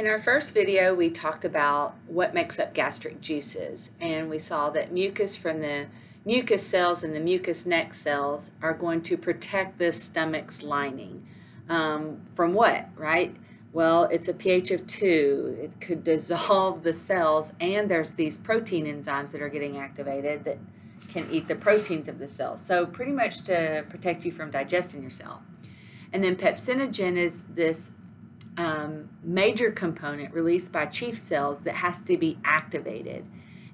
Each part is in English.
In our first video, we talked about what makes up gastric juices, and we saw that mucus from the mucus cells and the mucus neck cells are going to protect the stomach's lining. Um, from what, right? Well, it's a pH of 2. It could dissolve the cells, and there's these protein enzymes that are getting activated that can eat the proteins of the cells. So, pretty much to protect you from digesting yourself. And then pepsinogen is this um, major component released by chief cells that has to be activated.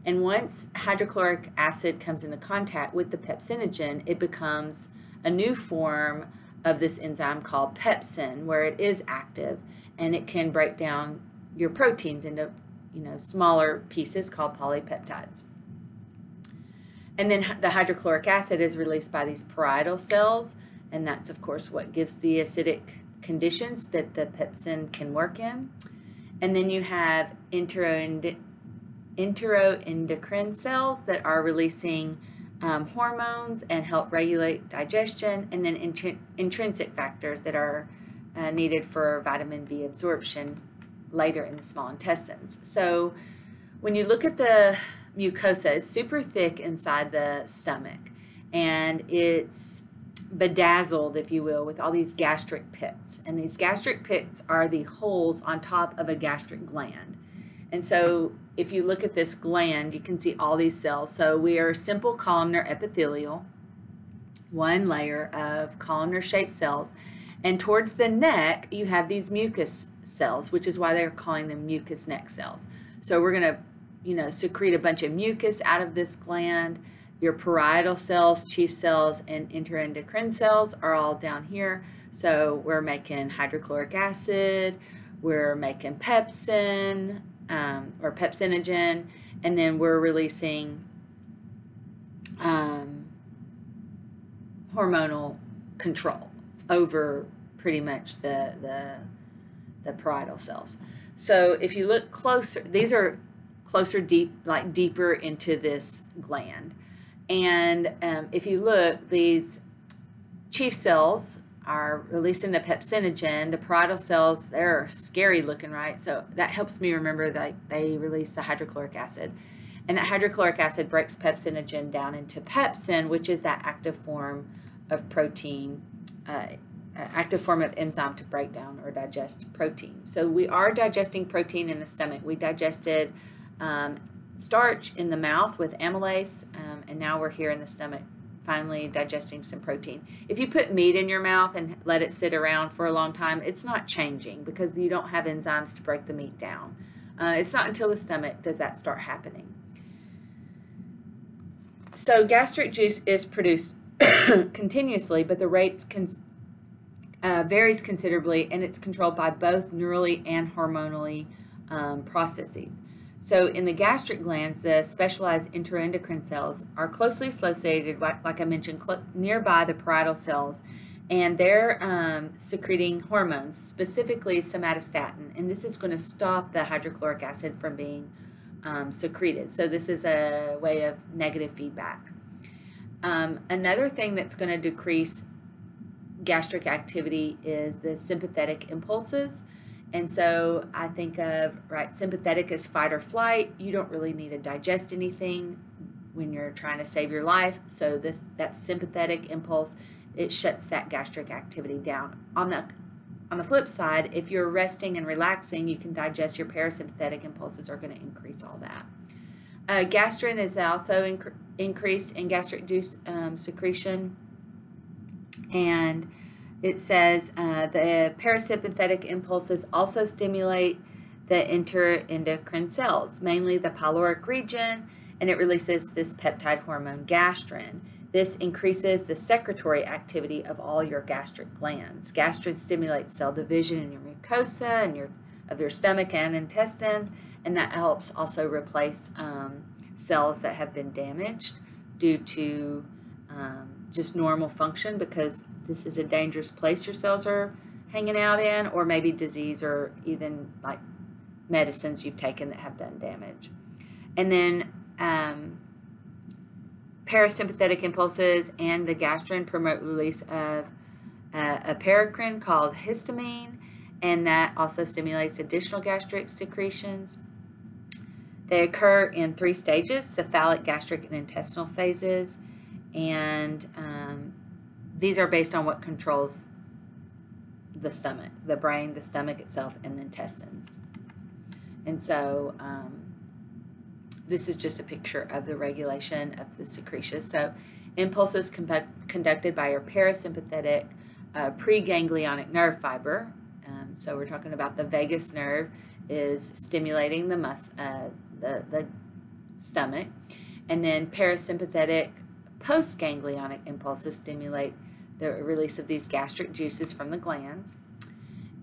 And once hydrochloric acid comes into contact with the pepsinogen, it becomes a new form of this enzyme called pepsin, where it is active and it can break down your proteins into you know smaller pieces called polypeptides. And then the hydrochloric acid is released by these parietal cells, and that's of course what gives the acidic conditions that the pepsin can work in. And then you have enteroendocrine cells that are releasing um, hormones and help regulate digestion, and then intr intrinsic factors that are uh, needed for vitamin B absorption later in the small intestines. So when you look at the mucosa, it's super thick inside the stomach, and it's bedazzled, if you will, with all these gastric pits. And these gastric pits are the holes on top of a gastric gland. And so if you look at this gland, you can see all these cells. So we are simple columnar epithelial, one layer of columnar shaped cells. And towards the neck, you have these mucus cells, which is why they're calling them mucous neck cells. So we're going to, you know, secrete a bunch of mucus out of this gland your parietal cells, chief cells, and enteroendocrine cells are all down here. So we're making hydrochloric acid, we're making pepsin um, or pepsinogen, and then we're releasing um, hormonal control over pretty much the, the, the parietal cells. So if you look closer, these are closer deep, like deeper into this gland. And um, if you look, these chief cells are releasing the pepsinogen. The parietal cells, they're scary looking, right? So that helps me remember that they release the hydrochloric acid. And that hydrochloric acid breaks pepsinogen down into pepsin, which is that active form of protein, uh, active form of enzyme to break down or digest protein. So we are digesting protein in the stomach. We digested um, starch in the mouth with amylase, um, and now we're here in the stomach finally digesting some protein. If you put meat in your mouth and let it sit around for a long time, it's not changing because you don't have enzymes to break the meat down. Uh, it's not until the stomach does that start happening. So gastric juice is produced continuously, but the rates can uh, varies considerably, and it's controlled by both neurally and hormonally um, processes. So in the gastric glands, the specialized enteroendocrine cells are closely associated, like I mentioned, nearby the parietal cells, and they're um, secreting hormones, specifically somatostatin, and this is going to stop the hydrochloric acid from being um, secreted. So this is a way of negative feedback. Um, another thing that's going to decrease gastric activity is the sympathetic impulses. And so I think of, right, sympathetic as fight or flight. You don't really need to digest anything when you're trying to save your life. So this that sympathetic impulse, it shuts that gastric activity down. On the on the flip side, if you're resting and relaxing, you can digest your parasympathetic impulses are going to increase all that. Uh, gastrin is also inc increased in gastric juice um, secretion. And it says uh, the parasympathetic impulses also stimulate the enteroendocrine cells, mainly the pyloric region, and it releases this peptide hormone gastrin. This increases the secretory activity of all your gastric glands. Gastrin stimulates cell division in your mucosa and your of your stomach and intestines, and that helps also replace um, cells that have been damaged due to um, just normal function because this is a dangerous place your cells are hanging out in, or maybe disease or even like medicines you've taken that have done damage. And then um, parasympathetic impulses and the gastrin promote release of uh, a paracrine called histamine, and that also stimulates additional gastric secretions. They occur in three stages cephalic, gastric, and intestinal phases. And um, these are based on what controls the stomach, the brain, the stomach itself, and the intestines. And so um, this is just a picture of the regulation of the secretions. So impulses conducted by your parasympathetic uh, preganglionic nerve fiber. Um, so we're talking about the vagus nerve is stimulating the mus uh, the, the stomach, and then parasympathetic postganglionic impulses stimulate the release of these gastric juices from the glands.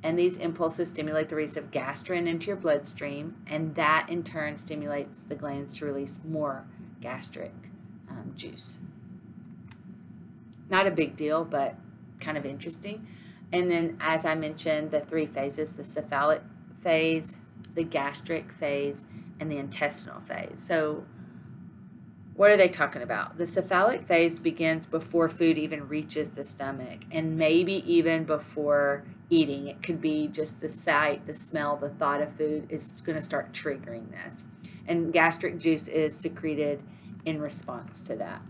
And these impulses stimulate the release of gastrin into your bloodstream, and that in turn stimulates the glands to release more gastric um, juice. Not a big deal, but kind of interesting. And then, as I mentioned, the three phases the cephalic phase, the gastric phase, and the intestinal phase. So, what are they talking about? The cephalic phase begins before food even reaches the stomach and maybe even before eating. It could be just the sight, the smell, the thought of food is going to start triggering this. And gastric juice is secreted in response to that.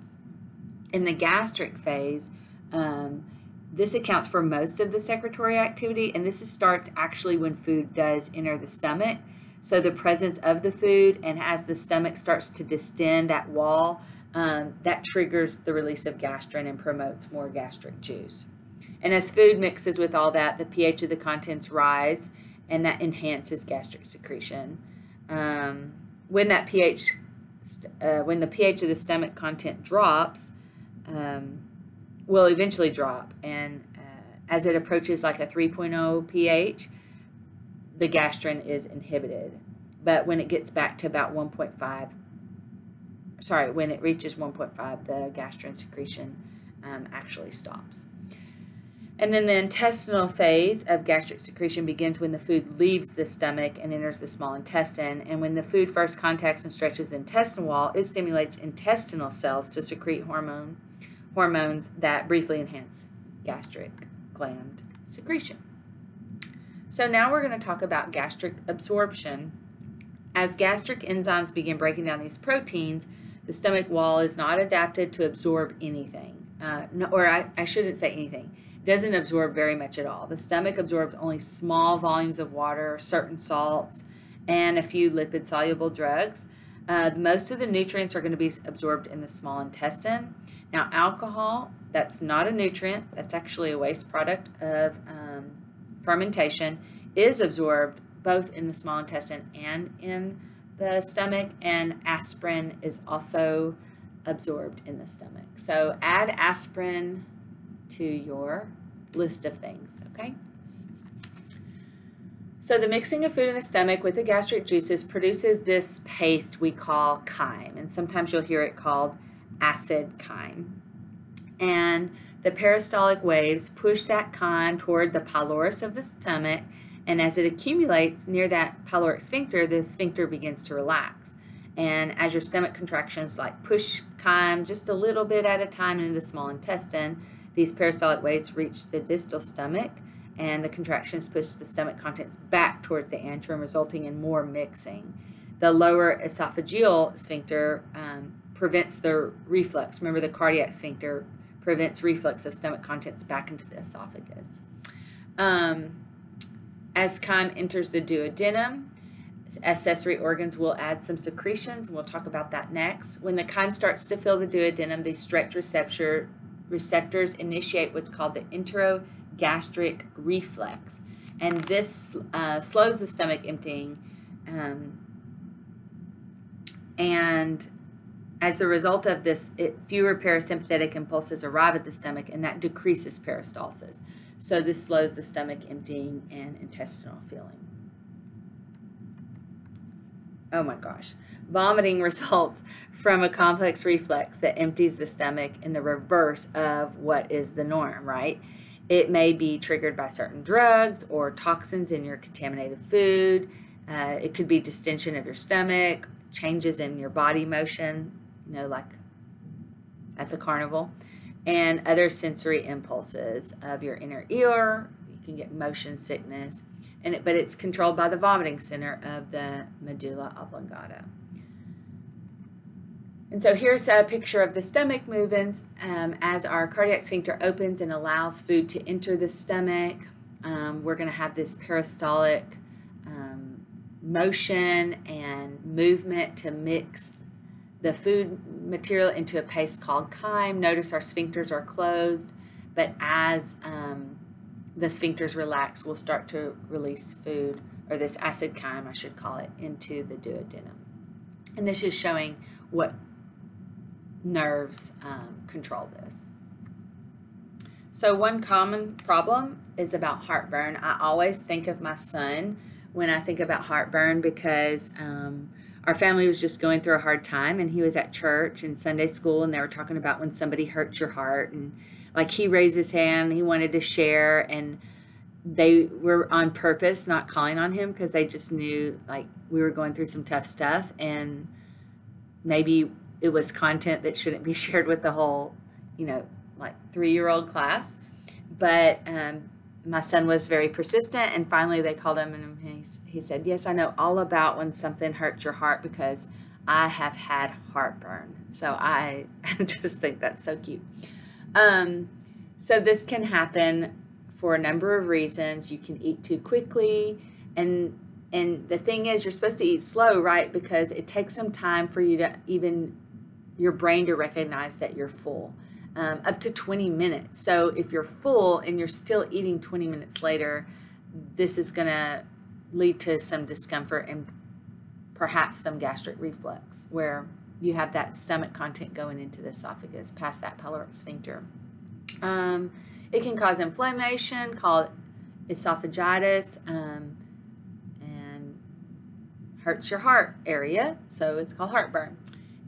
In the gastric phase, um, this accounts for most of the secretory activity, and this starts actually when food does enter the stomach. So the presence of the food, and as the stomach starts to distend that wall, um, that triggers the release of gastrin and promotes more gastric juice. And as food mixes with all that, the pH of the contents rise, and that enhances gastric secretion. Um, when that pH, uh, when the pH of the stomach content drops, um, will eventually drop, and uh, as it approaches like a 3.0 pH, the gastrin is inhibited. But when it gets back to about 1.5, sorry, when it reaches 1.5, the gastrin secretion um, actually stops. And then the intestinal phase of gastric secretion begins when the food leaves the stomach and enters the small intestine. And when the food first contacts and stretches the intestinal wall, it stimulates intestinal cells to secrete hormone, hormones that briefly enhance gastric gland secretion. So now we're going to talk about gastric absorption. As gastric enzymes begin breaking down these proteins, the stomach wall is not adapted to absorb anything. Uh, no, or I, I shouldn't say anything. It doesn't absorb very much at all. The stomach absorbs only small volumes of water, certain salts, and a few lipid soluble drugs. Uh, most of the nutrients are going to be absorbed in the small intestine. Now, alcohol, that's not a nutrient, that's actually a waste product of um, fermentation is absorbed both in the small intestine and in the stomach, and aspirin is also absorbed in the stomach. So add aspirin to your list of things, okay? So the mixing of food in the stomach with the gastric juices produces this paste we call chyme, and sometimes you'll hear it called acid chyme. And the peristaltic waves push that chyme toward the pylorus of the stomach, and as it accumulates near that pyloric sphincter, the sphincter begins to relax. And as your stomach contractions like push chyme just a little bit at a time into the small intestine, these peristaltic waves reach the distal stomach, and the contractions push the stomach contents back towards the antrum, resulting in more mixing. The lower esophageal sphincter um, prevents the reflux. Remember, the cardiac sphincter prevents reflux of stomach contents back into the esophagus. Um, as chyme enters the duodenum, accessory organs will add some secretions, and we'll talk about that next. When the chyme starts to fill the duodenum, the stretch receptor, receptors initiate what's called the enterogastric reflex, and this uh, slows the stomach emptying um, and as the result of this, it, fewer parasympathetic impulses arrive at the stomach, and that decreases peristalsis. So this slows the stomach emptying and intestinal filling. Oh my gosh. Vomiting results from a complex reflex that empties the stomach in the reverse of what is the norm, right? It may be triggered by certain drugs or toxins in your contaminated food. Uh, it could be distension of your stomach, changes in your body motion, you know, like at the carnival, and other sensory impulses of your inner ear. You can get motion sickness. and it, but it's controlled by the vomiting center of the medulla oblongata. And so here's a picture of the stomach movements um, as our cardiac sphincter opens and allows food to enter the stomach. Um, we're going to have this peristaltic um, motion and movement to mix the food material into a paste called chyme. Notice our sphincters are closed, but as um, the sphincters relax, we'll start to release food, or this acid chyme, I should call it, into the duodenum. And this is showing what nerves um, control this. So one common problem is about heartburn. I always think of my son when I think about heartburn because um, our family was just going through a hard time and he was at church and Sunday school and they were talking about when somebody hurts your heart and like he raised his hand, he wanted to share and they were on purpose not calling on him because they just knew like we were going through some tough stuff and maybe it was content that shouldn't be shared with the whole, you know, like three year old class. But um, my son was very persistent, and finally they called him and he, he said, Yes, I know all about when something hurts your heart because I have had heartburn. So I just think that's so cute. Um, so this can happen for a number of reasons. You can eat too quickly, and and the thing is, you're supposed to eat slow, right? Because it takes some time for you to even your brain to recognize that you're full. Um, up to 20 minutes. So if you're full and you're still eating 20 minutes later, this is going to lead to some discomfort and perhaps some gastric reflux where you have that stomach content going into the esophagus past that pyloric sphincter. Um, it can cause inflammation called esophagitis um, and hurts your heart area, so it's called heartburn.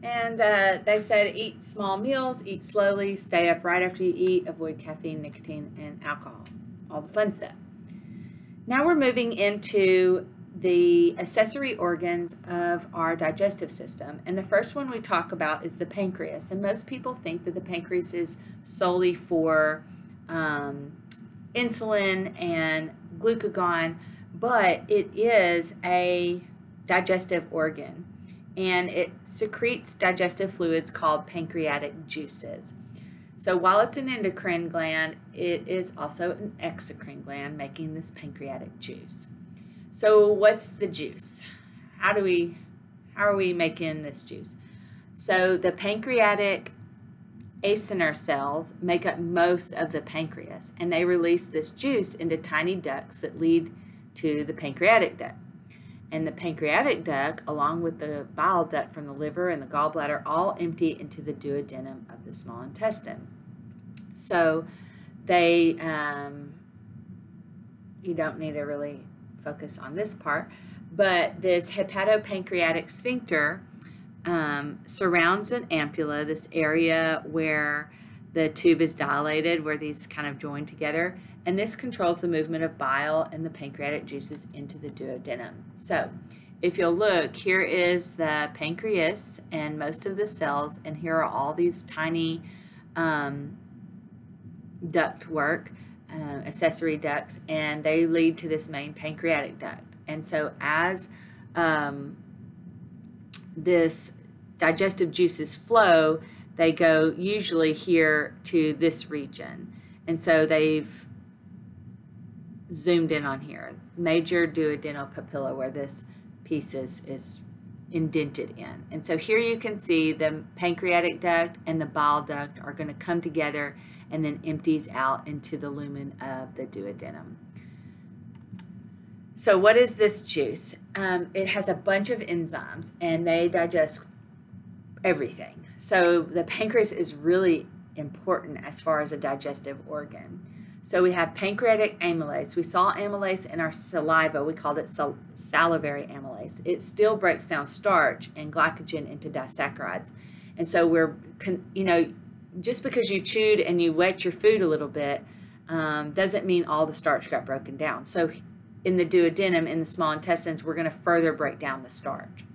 And uh, they said eat small meals, eat slowly, stay up right after you eat, avoid caffeine, nicotine, and alcohol. All the fun stuff. Now we're moving into the accessory organs of our digestive system. And the first one we talk about is the pancreas. And most people think that the pancreas is solely for um, insulin and glucagon, but it is a digestive organ and it secretes digestive fluids called pancreatic juices. So while it's an endocrine gland, it is also an exocrine gland making this pancreatic juice. So what's the juice? How do we how are we making this juice? So the pancreatic acinar cells make up most of the pancreas and they release this juice into tiny ducts that lead to the pancreatic duct. And the pancreatic duct, along with the bile duct from the liver and the gallbladder, all empty into the duodenum of the small intestine. So they, um, you don't need to really focus on this part, but this hepatopancreatic sphincter um, surrounds an ampulla, this area where the tube is dilated, where these kind of join together, and this controls the movement of bile and the pancreatic juices into the duodenum. So if you'll look, here is the pancreas and most of the cells, and here are all these tiny um, duct work, uh, accessory ducts, and they lead to this main pancreatic duct. And so as um, this digestive juices flow, they go usually here to this region. And so they've zoomed in on here, major duodenal papilla where this piece is, is indented in. And so here you can see the pancreatic duct and the bile duct are going to come together and then empties out into the lumen of the duodenum. So what is this juice? Um, it has a bunch of enzymes and they digest everything. So the pancreas is really important as far as a digestive organ. So we have pancreatic amylase. We saw amylase in our saliva. We called it sal salivary amylase. It still breaks down starch and glycogen into disaccharides. And so we're, you know, just because you chewed and you wet your food a little bit um, doesn't mean all the starch got broken down. So in the duodenum, in the small intestines, we're going to further break down the starch.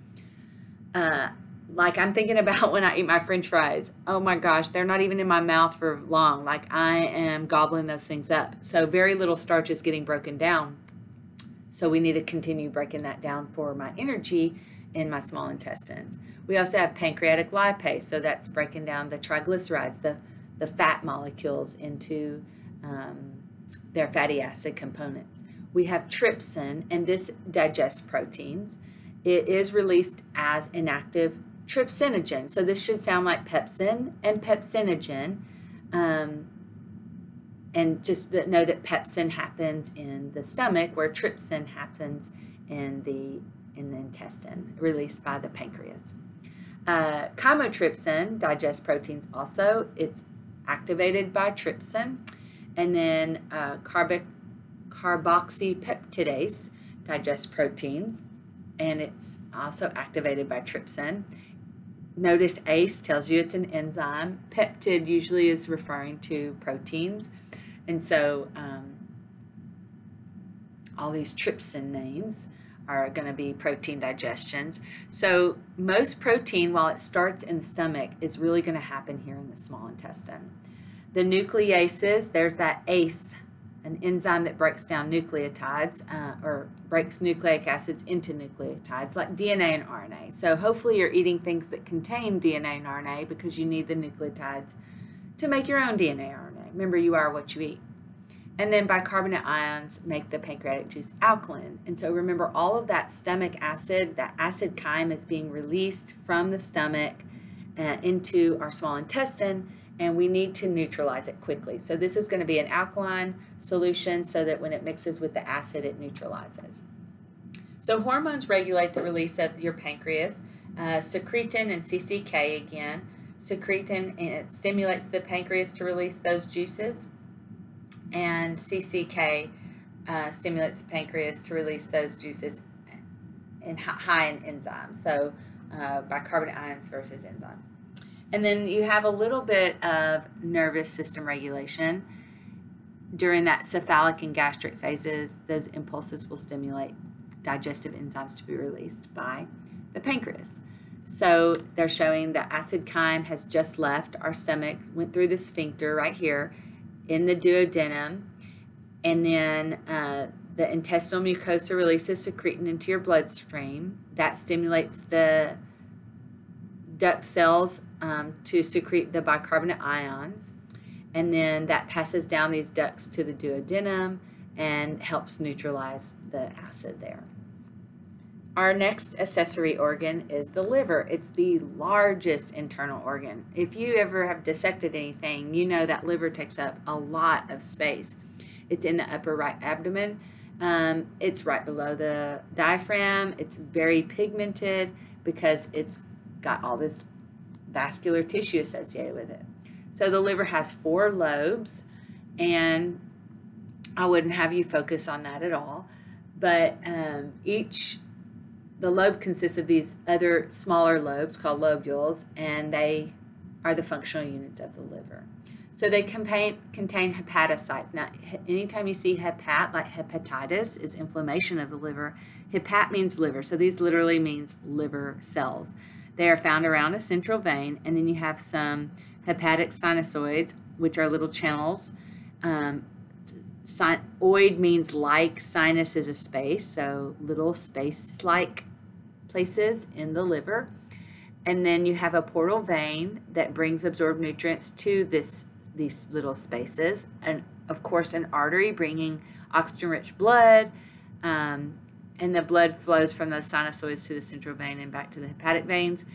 Uh, like I'm thinking about when I eat my french fries. Oh my gosh, they're not even in my mouth for long. Like I am gobbling those things up. So very little starch is getting broken down. So we need to continue breaking that down for my energy in my small intestines. We also have pancreatic lipase, so that's breaking down the triglycerides, the, the fat molecules into um, their fatty acid components. We have trypsin, and this digests proteins. It is released as inactive trypsinogen. So this should sound like pepsin and pepsinogen. Um, and just know that pepsin happens in the stomach, where trypsin happens in the in the intestine, released by the pancreas. Uh, chymotrypsin digests proteins also. It's activated by trypsin. And then uh, carboxypeptidase digests proteins, and it's also activated by trypsin. Notice ACE tells you it's an enzyme. Peptid usually is referring to proteins. And so um, all these trypsin names are going to be protein digestions. So most protein, while it starts in the stomach, is really going to happen here in the small intestine. The nucleases, there's that ACE, an enzyme that breaks down nucleotides uh, or breaks nucleic acids into nucleotides like DNA and RNA. So hopefully you're eating things that contain DNA and RNA because you need the nucleotides to make your own DNA RNA. Remember, you are what you eat. And then bicarbonate ions make the pancreatic juice alkaline. And so remember, all of that stomach acid, that acid chyme is being released from the stomach uh, into our small intestine, and we need to neutralize it quickly. So this is going to be an alkaline solution so that when it mixes with the acid, it neutralizes. So hormones regulate the release of your pancreas. Uh, secretin and CCK again. Secretin it stimulates the pancreas to release those juices and CCK uh, stimulates the pancreas to release those juices in high in enzymes. So uh, bicarbonate ions versus enzymes. And then you have a little bit of nervous system regulation. During that cephalic and gastric phases, those impulses will stimulate digestive enzymes to be released by the pancreas. So they're showing that acid chyme has just left our stomach, went through the sphincter right here, in the duodenum, and then uh, the intestinal mucosa releases secretin into your bloodstream. That stimulates the duct cells um, to secrete the bicarbonate ions, and then that passes down these ducts to the duodenum and helps neutralize the acid there. Our next accessory organ is the liver. It's the largest internal organ. If you ever have dissected anything, you know that liver takes up a lot of space. It's in the upper right abdomen. Um, it's right below the diaphragm. It's very pigmented because it's got all this vascular tissue associated with it. So the liver has four lobes, and I wouldn't have you focus on that at all. But um, each the lobe consists of these other smaller lobes called lobules, and they are the functional units of the liver. So they contain, contain hepatocytes. Now, anytime you see hepat, like hepatitis, is inflammation of the liver. Hepat means liver, so these literally means liver cells. They are found around a central vein, and then you have some hepatic sinusoids, which are little channels. Um, oid means like, sinus is a space, so little space-like places in the liver. And then you have a portal vein that brings absorbed nutrients to this these little spaces. And of course, an artery bringing oxygen-rich blood. Um, and the blood flows from those sinusoids to the central vein and back to the hepatic veins.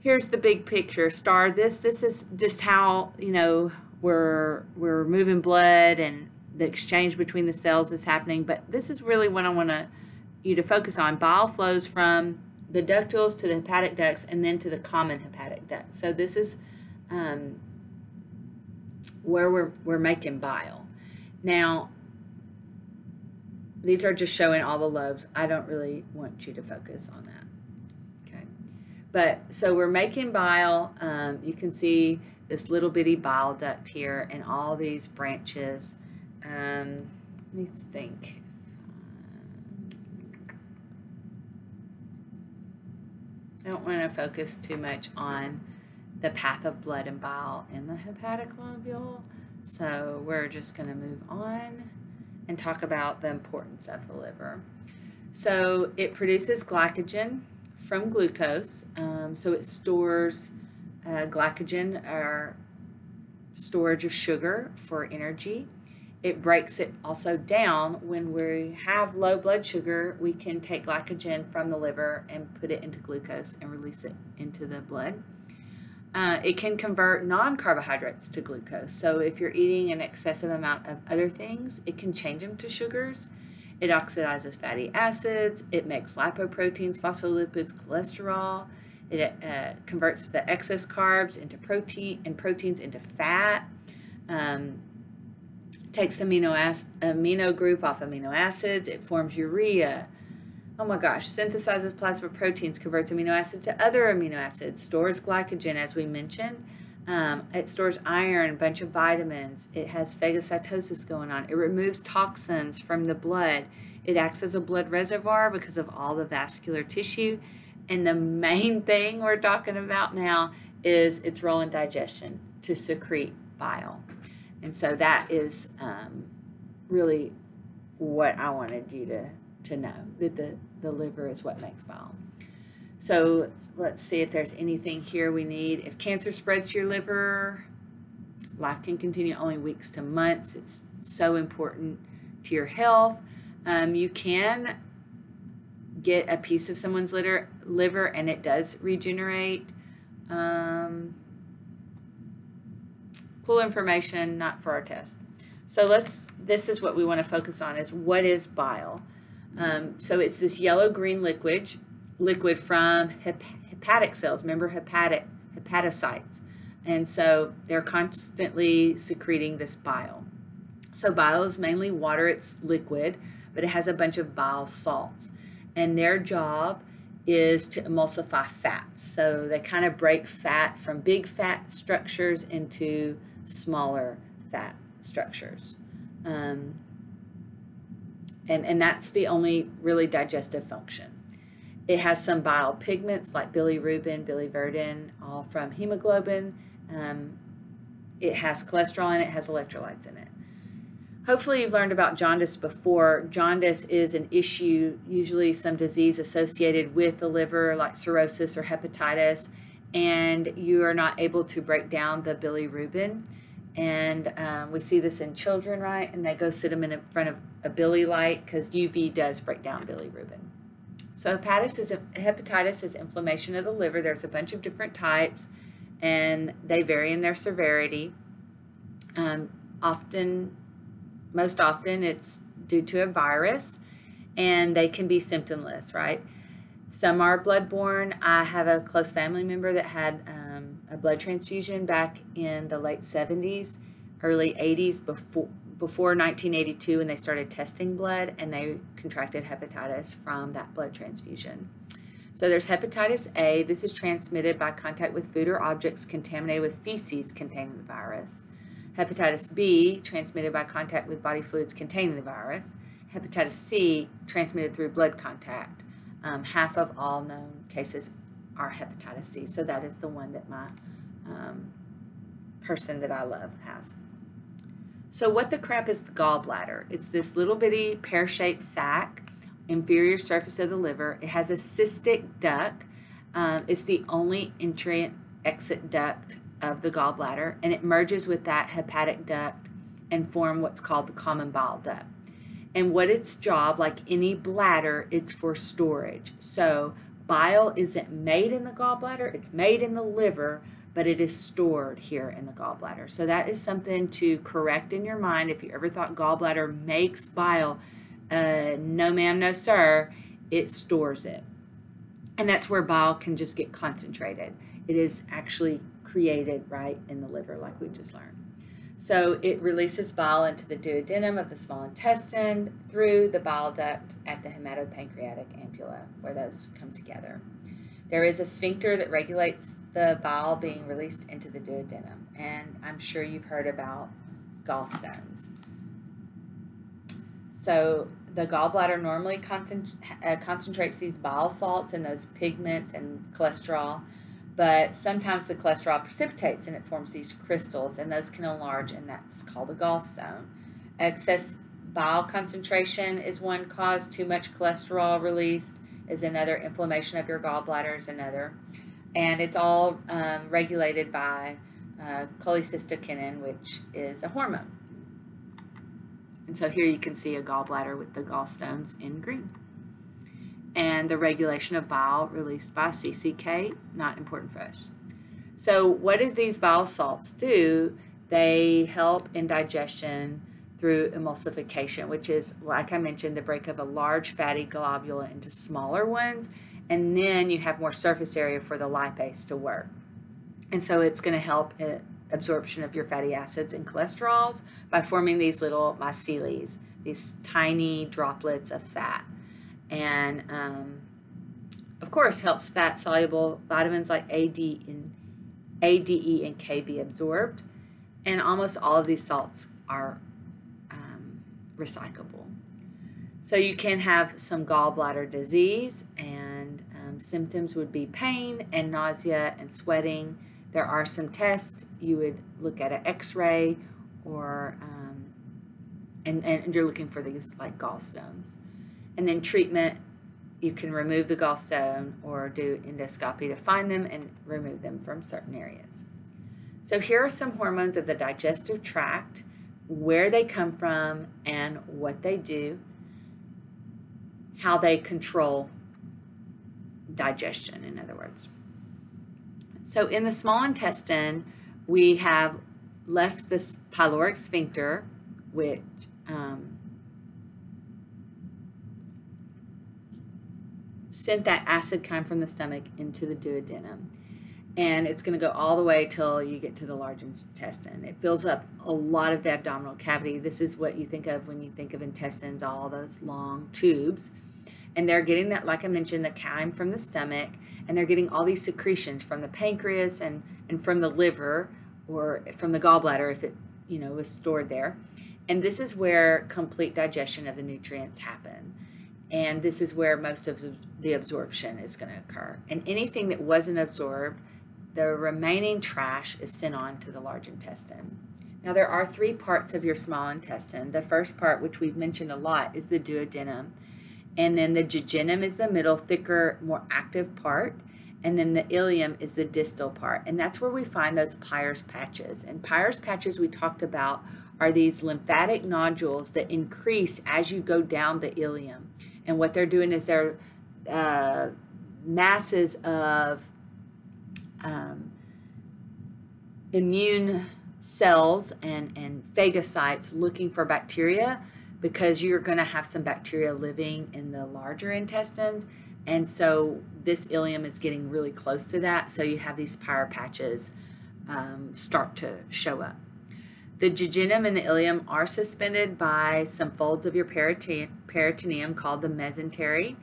Here's the big picture. Star, this this is just how, you know, we're we're moving blood and the exchange between the cells is happening, but this is really what I want to you to focus on. Bile flows from the ductules to the hepatic ducts and then to the common hepatic duct. So this is um, where we're, we're making bile. Now, these are just showing all the lobes. I don't really want you to focus on that. Okay. But so we're making bile. Um, you can see this little bitty bile duct here and all these branches. Um, let me think. I don't want to focus too much on the path of blood and bile in the hepatic lobule. So we're just going to move on and talk about the importance of the liver. So it produces glycogen from glucose. Um, so it stores uh, glycogen, or storage of sugar for energy. It breaks it also down. When we have low blood sugar, we can take glycogen from the liver and put it into glucose and release it into the blood. Uh, it can convert non carbohydrates to glucose. So if you're eating an excessive amount of other things, it can change them to sugars. It oxidizes fatty acids. It makes lipoproteins, phospholipids, cholesterol. It uh, converts the excess carbs into protein and proteins into fat. Um, takes amino acid, amino group off amino acids. It forms urea. Oh my gosh, synthesizes plasma proteins, converts amino acid to other amino acids, stores glycogen, as we mentioned. Um, it stores iron, a bunch of vitamins. It has phagocytosis going on. It removes toxins from the blood. It acts as a blood reservoir because of all the vascular tissue. And the main thing we're talking about now is its role in digestion to secrete bile. And so that is um, really what I wanted you to, to know that the, the liver is what makes bile. So let's see if there's anything here we need. If cancer spreads to your liver, life can continue only weeks to months. It's so important to your health. Um, you can get a piece of someone's litter, liver and it does regenerate. Um, cool information, not for our test. So let's, this is what we want to focus on is what is bile? Um, so it's this yellow-green liquid, liquid from hep hepatic cells. Remember hepatic, hepatocytes. And so they're constantly secreting this bile. So bile is mainly water, it's liquid, but it has a bunch of bile salts and their job is to emulsify fats. So they kind of break fat from big fat structures into smaller fat structures. Um, and, and that's the only really digestive function. It has some bile pigments like bilirubin, biliverdin, all from hemoglobin. Um, it has cholesterol in it, it has electrolytes in it. Hopefully, you've learned about jaundice before. Jaundice is an issue, usually some disease associated with the liver, like cirrhosis or hepatitis, and you are not able to break down the bilirubin. And um, we see this in children, right? And they go sit them in front of a bili light because UV does break down bilirubin. So hepatitis is, hepatitis is inflammation of the liver. There's a bunch of different types, and they vary in their severity. Um, often most often it's due to a virus and they can be symptomless, right? Some are bloodborne. I have a close family member that had um, a blood transfusion back in the late 70s, early 80s, before before 1982 when they started testing blood and they contracted hepatitis from that blood transfusion. So there's hepatitis A. This is transmitted by contact with food or objects contaminated with feces containing the virus. Hepatitis B, transmitted by contact with body fluids containing the virus. Hepatitis C, transmitted through blood contact. Um, half of all known cases are hepatitis C, so that is the one that my um, person that I love has. So what the crap is the gallbladder? It's this little bitty pear-shaped sac, inferior surface of the liver. It has a cystic duct. Um, it's the only entry and exit duct of the gallbladder and it merges with that hepatic duct and form what's called the common bile duct. And what its job, like any bladder, it's for storage. So bile isn't made in the gallbladder, it's made in the liver, but it is stored here in the gallbladder. So that is something to correct in your mind. If you ever thought gallbladder makes bile, uh, no ma'am, no sir, it stores it. And that's where bile can just get concentrated. It is actually created right in the liver, like we just learned. So it releases bile into the duodenum of the small intestine through the bile duct at the hepatopancreatic ampulla, where those come together. There is a sphincter that regulates the bile being released into the duodenum, and I'm sure you've heard about gallstones. So the gallbladder normally concent uh, concentrates these bile salts and those pigments and cholesterol but sometimes the cholesterol precipitates and it forms these crystals, and those can enlarge, and that's called a gallstone. Excess bile concentration is one cause. Too much cholesterol released is another. Inflammation of your gallbladder is another. And it's all um, regulated by uh, cholecystokinin, which is a hormone. And so here you can see a gallbladder with the gallstones in green. And the regulation of bile released by CCK, not important for us. So what does these bile salts do? They help in digestion through emulsification, which is, like I mentioned, the break of a large fatty globule into smaller ones, and then you have more surface area for the lipase to work. And so it's going to help absorption of your fatty acids and cholesterols by forming these little micelles, these tiny droplets of fat. And um, of course, helps fat soluble vitamins like A, D, and A, D, E, and K be absorbed. And almost all of these salts are um, recyclable. So you can have some gallbladder disease, and um, symptoms would be pain and nausea and sweating there are some tests. You would look at an x-ray or, um, and, and you're looking for these like gallstones. And then treatment, you can remove the gallstone or do endoscopy to find them and remove them from certain areas. So here are some hormones of the digestive tract, where they come from and what they do, how they control digestion, in other words. So in the small intestine, we have left this pyloric sphincter, which um, sent that acid chyme from the stomach into the duodenum. And it's going to go all the way till you get to the large intestine. It fills up a lot of the abdominal cavity. This is what you think of when you think of intestines, all those long tubes. And they're getting that, like I mentioned, the chyme from the stomach and they're getting all these secretions from the pancreas and, and from the liver or from the gallbladder if it you know was stored there and this is where complete digestion of the nutrients happen and this is where most of the absorption is going to occur and anything that wasn't absorbed the remaining trash is sent on to the large intestine now there are three parts of your small intestine the first part which we've mentioned a lot is the duodenum and then the jejunum is the middle, thicker, more active part. And then the ileum is the distal part. And that's where we find those Peyer's patches. And Peyer's patches we talked about are these lymphatic nodules that increase as you go down the ileum. And what they're doing is they're uh, masses of um, immune cells and, and phagocytes looking for bacteria because you're going to have some bacteria living in the larger intestines. And so this ileum is getting really close to that. So you have these Peyer patches um, start to show up. The jejunum and the ileum are suspended by some folds of your peritoneum called the mesentery.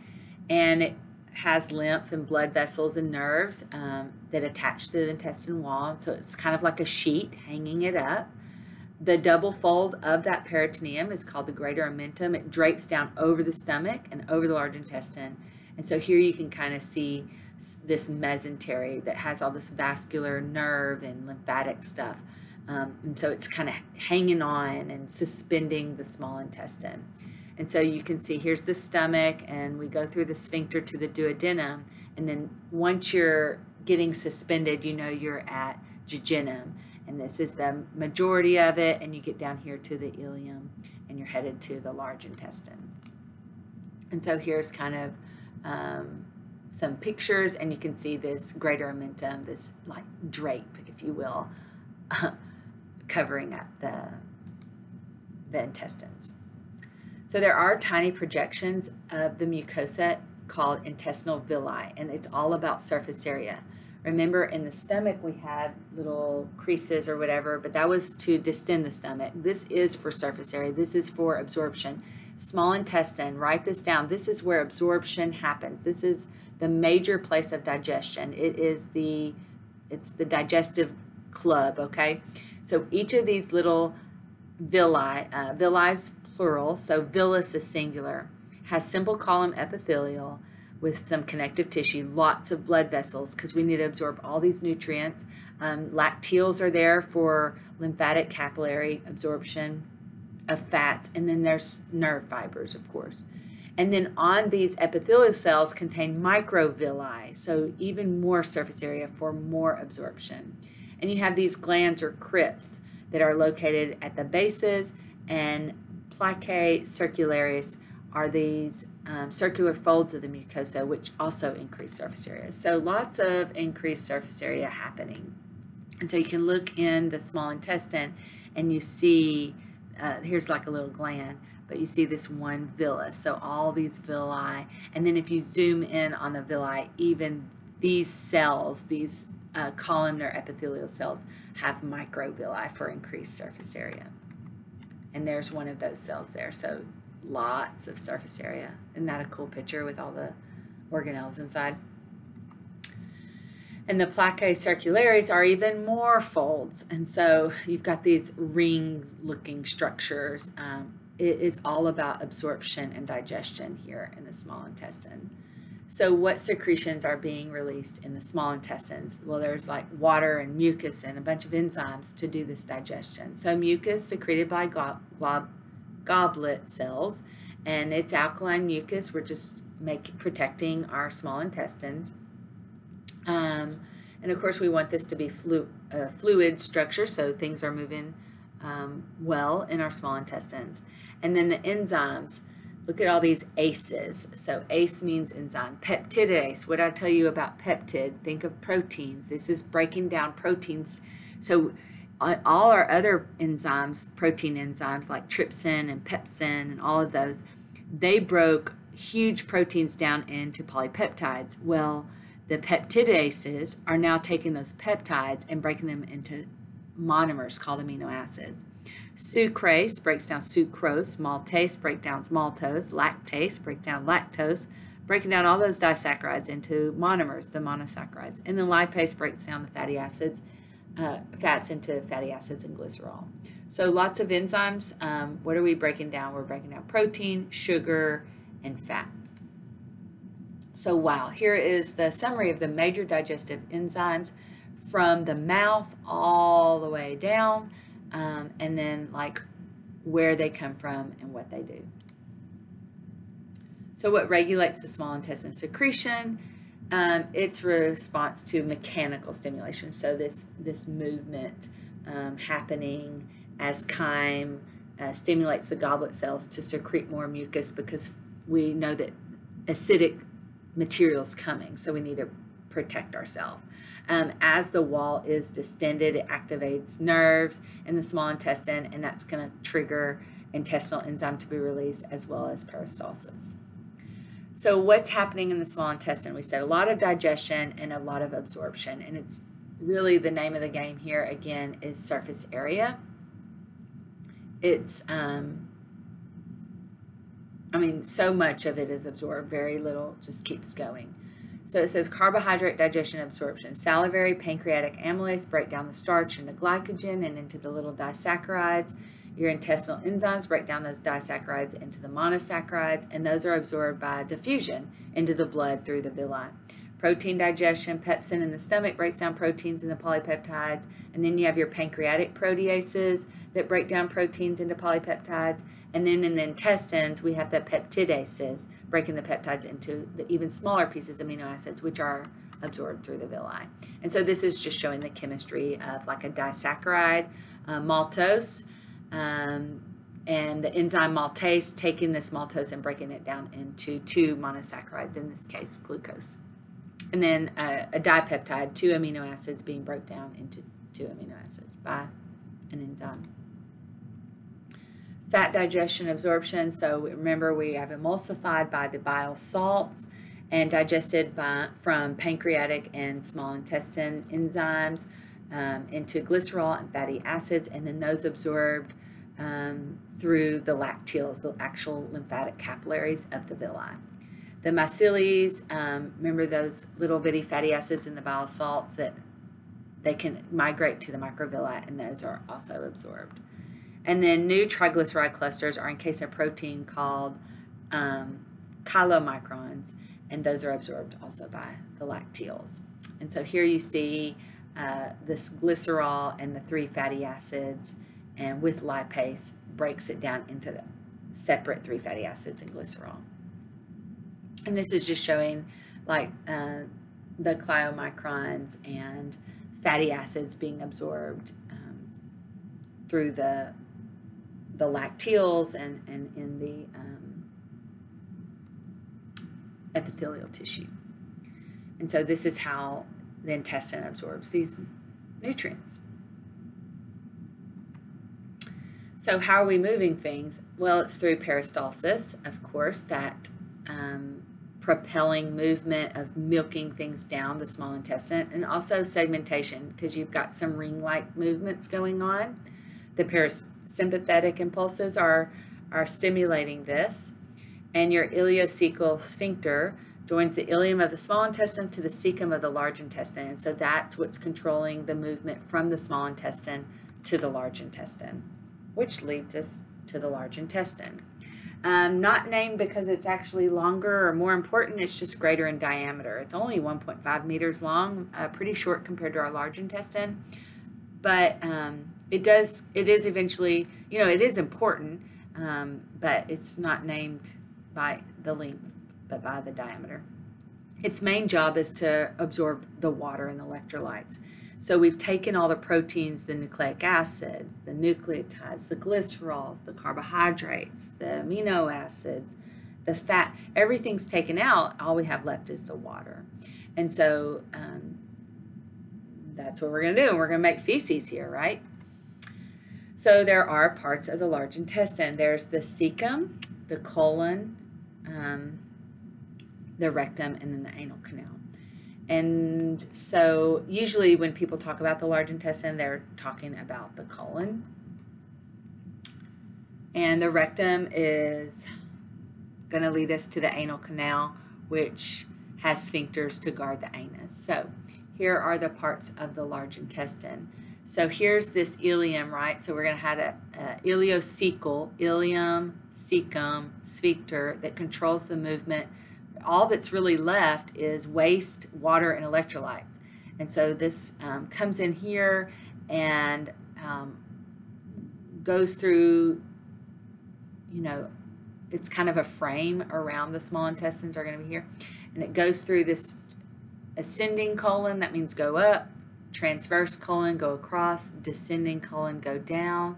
And it has lymph and blood vessels and nerves um, that attach to the intestine wall. So it's kind of like a sheet hanging it up. The double fold of that peritoneum is called the greater omentum. It drapes down over the stomach and over the large intestine. And so here you can kind of see this mesentery that has all this vascular nerve and lymphatic stuff. Um, and so it's kind of hanging on and suspending the small intestine. And so you can see here's the stomach, and we go through the sphincter to the duodenum. And then once you're getting suspended, you know you're at jejunum and this is the majority of it and you get down here to the ileum and you're headed to the large intestine and so here's kind of um, some pictures and you can see this greater omentum this like drape if you will covering up the the intestines so there are tiny projections of the mucosa called intestinal villi and it's all about surface area Remember, in the stomach, we had little creases or whatever, but that was to distend the stomach. This is for surface area. This is for absorption. Small intestine, write this down. This is where absorption happens. This is the major place of digestion. It is the, it's the digestive club, okay? So each of these little villi, uh, villi is plural, so villus is singular, has simple column epithelial, with some connective tissue, lots of blood vessels because we need to absorb all these nutrients. Um, lacteals are there for lymphatic capillary absorption. of fats, and then there's nerve fibers, of course. And then on these epithelial cells contain microvilli, so even more surface area for more absorption. And you have these glands or crypts that are located at the bases, and plicae circularis are these um, circular folds of the mucosa, which also increase surface area. So lots of increased surface area happening. And so you can look in the small intestine and you see, uh, here's like a little gland, but you see this one villus. So all these villi, and then if you zoom in on the villi, even these cells, these uh, columnar epithelial cells, have microvilli for increased surface area. And there's one of those cells there. So lots of surface area. Isn't that a cool picture with all the organelles inside? And the plicae circularis are even more folds. And so you've got these ring looking structures. Um, it is all about absorption and digestion here in the small intestine. So what secretions are being released in the small intestines? Well, there's like water and mucus and a bunch of enzymes to do this digestion. So mucus secreted by goblet cells, and it's alkaline mucus. We're just make, protecting our small intestines. Um, and of course, we want this to be flu, fluid structure, so things are moving um, well in our small intestines. And then the enzymes, look at all these ACEs. So ACE means enzyme. Peptidase, what I tell you about peptid, think of proteins. This is breaking down proteins. So uh, all our other enzymes, protein enzymes like trypsin and pepsin and all of those, they broke huge proteins down into polypeptides. Well, the peptidases are now taking those peptides and breaking them into monomers called amino acids. Sucrase breaks down sucrose, maltase breaks down maltose, lactase breaks down lactose, breaking down all those disaccharides into monomers, the monosaccharides. And then lipase breaks down the fatty acids uh, fats into fatty acids and glycerol. So lots of enzymes. Um, what are we breaking down? We're breaking down protein, sugar, and fat. So wow, here is the summary of the major digestive enzymes from the mouth all the way down, um, and then like where they come from and what they do. So what regulates the small intestine secretion? um, its response to mechanical stimulation. So this this movement um, happening as chyme uh, stimulates the goblet cells to secrete more mucus because we know that acidic material is coming, so we need to protect ourselves. Um, as the wall is distended, it activates nerves in the small intestine, and that's going to trigger intestinal enzyme to be released as well as peristalsis. So what's happening in the small intestine? We said a lot of digestion and a lot of absorption. And it's really the name of the game here again is surface area. It's, um, I mean, so much of it is absorbed, very little just keeps going. So it says carbohydrate digestion absorption. Salivary pancreatic amylase break down the starch into glycogen and into the little disaccharides. Your intestinal enzymes break down those disaccharides into the monosaccharides, and those are absorbed by diffusion into the blood through the villi. Protein digestion, pepsin in the stomach breaks down proteins into polypeptides, and then you have your pancreatic proteases that break down proteins into polypeptides, and then in the intestines we have the peptidases breaking the peptides into the even smaller pieces of amino acids, which are absorbed through the villi. And so this is just showing the chemistry of like a disaccharide, uh, maltose, um, and the enzyme maltase taking this maltose and breaking it down into two monosaccharides, in this case glucose. And then uh, a dipeptide, two amino acids being broke down into two amino acids by an enzyme. Fat digestion absorption, so remember we have emulsified by the bile salts and digested by, from pancreatic and small intestine enzymes um, into glycerol and fatty acids, and then those absorbed um, through the lacteals, the actual lymphatic capillaries of the villi. The micelles, um, remember those little bitty fatty acids in the bile salts that they can migrate to the microvilli, and those are also absorbed. And then new triglyceride clusters are encased in a protein called um, chylomicrons, and those are absorbed also by the lacteals. And so here you see uh, this glycerol and the three fatty acids and with lipase breaks it down into the separate three fatty acids and glycerol. And this is just showing like uh, the chylomicrons and fatty acids being absorbed um, through the the lacteals and, and in the um, epithelial tissue. And so this is how the intestine absorbs these nutrients. So how are we moving things? Well, it's through peristalsis, of course, that um, propelling movement of milking things down the small intestine, and also segmentation, because you've got some ring-like movements going on. The parasympathetic impulses are, are stimulating this, and your ileocecal sphincter joins the ileum of the small intestine to the cecum of the large intestine. And so that's what's controlling the movement from the small intestine to the large intestine which leads us to the large intestine. Um, not named because it's actually longer or more important, it's just greater in diameter. It's only 1.5 meters long, uh, pretty short compared to our large intestine, but um, it does, it is eventually, you know, it is important, um, but it's not named by the length, but by the diameter. Its main job is to absorb the water and the electrolytes. So we've taken all the proteins, the nucleic acids, the nucleotides, the glycerols, the carbohydrates, the amino acids, the fat, everything's taken out. All we have left is the water. And so um, that's what we're going to do. We're going to make feces here, right? So there are parts of the large intestine. There's the cecum, the colon, um, the rectum, and then the anal canal. And so, usually, when people talk about the large intestine, they're talking about the colon. And the rectum is going to lead us to the anal canal, which has sphincters to guard the anus. So, here are the parts of the large intestine. So, here's this ileum, right? So, we're going to have a, ileocecal, ileum, cecum, sphincter that controls the movement all that's really left is waste, water, and electrolytes. And so this um, comes in here and um, goes through, you know, it's kind of a frame around the small intestines are going to be here. And it goes through this ascending colon, that means go up, transverse colon, go across, descending colon, go down.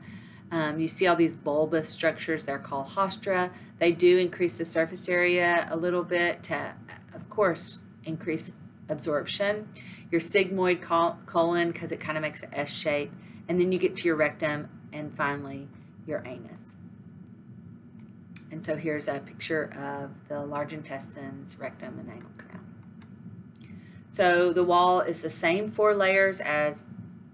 Um, you see all these bulbous structures, they're called haustra. They do increase the surface area a little bit to, of course, increase absorption. Your sigmoid colon, because it kind of makes an S shape. And then you get to your rectum and finally your anus. And so here's a picture of the large intestines, rectum, and canal. So the wall is the same four layers as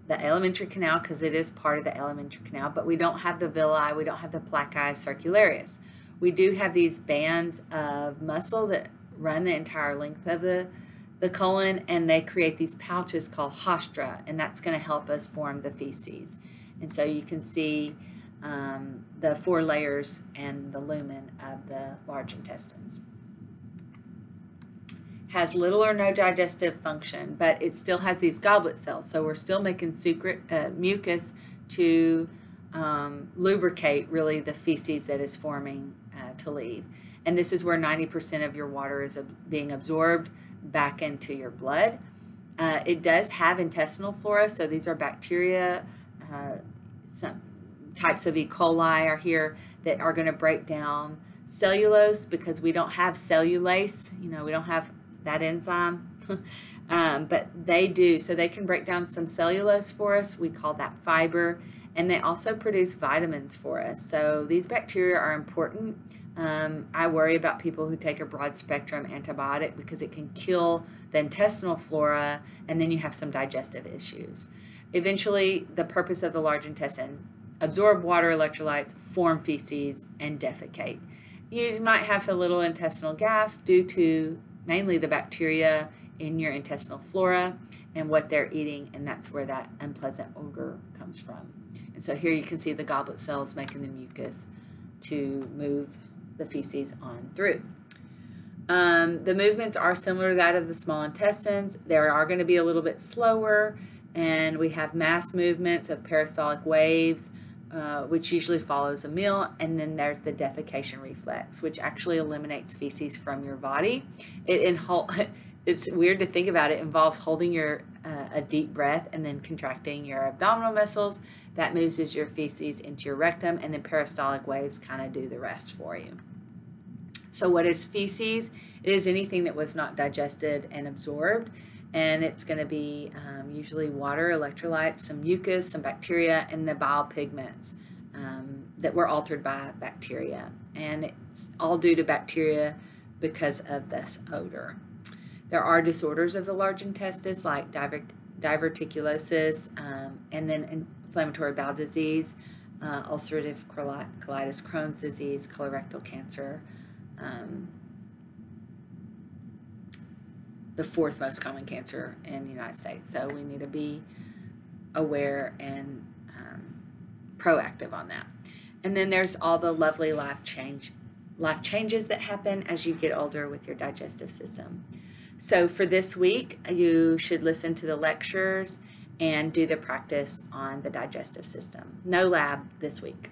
the alimentary canal because it is part of the alimentary canal, but we don't have the villi, we don't have the plicae circularis. We do have these bands of muscle that run the entire length of the, the colon and they create these pouches called haustra and that's going to help us form the feces. And so you can see um, the four layers and the lumen of the large intestines has little or no digestive function, but it still has these goblet cells. So we're still making sucra, uh, mucus to um, lubricate really the feces that is forming uh, to leave. And this is where 90% of your water is being absorbed back into your blood. Uh, it does have intestinal flora, so these are bacteria, uh, some types of E. coli are here that are going to break down cellulose because we don't have cellulase. You know, we don't have that enzyme. um, but they do, so they can break down some cellulose for us. We call that fiber. And they also produce vitamins for us. So these bacteria are important. Um, I worry about people who take a broad spectrum antibiotic because it can kill the intestinal flora and then you have some digestive issues. Eventually, the purpose of the large intestine absorb water electrolytes, form feces, and defecate. You might have a little intestinal gas due to mainly the bacteria in your intestinal flora and what they're eating, and that's where that unpleasant odor comes from. And so here you can see the goblet cells making the mucus to move the feces on through. Um, the movements are similar to that of the small intestines. They are going to be a little bit slower, and we have mass movements of peristaltic waves uh, which usually follows a meal, and then there's the defecation reflex, which actually eliminates feces from your body. It inhal- it's weird to think about. It involves holding your uh, a deep breath and then contracting your abdominal muscles. That moves your feces into your rectum, and then peristaltic waves kind of do the rest for you. So, what is feces? It is anything that was not digested and absorbed and it's going to be um, usually water, electrolytes, some mucus, some bacteria, and the bile pigments um, that were altered by bacteria. And it's all due to bacteria because of this odor. There are disorders of the large intestines like diverticulosis um, and then inflammatory bowel disease, uh, ulcerative colitis, Crohn's disease, colorectal cancer. Um, the fourth most common cancer in the United States. So we need to be aware and um, proactive on that. And then there's all the lovely life change life changes that happen as you get older with your digestive system. So for this week, you should listen to the lectures and do the practice on the digestive system. No lab this week.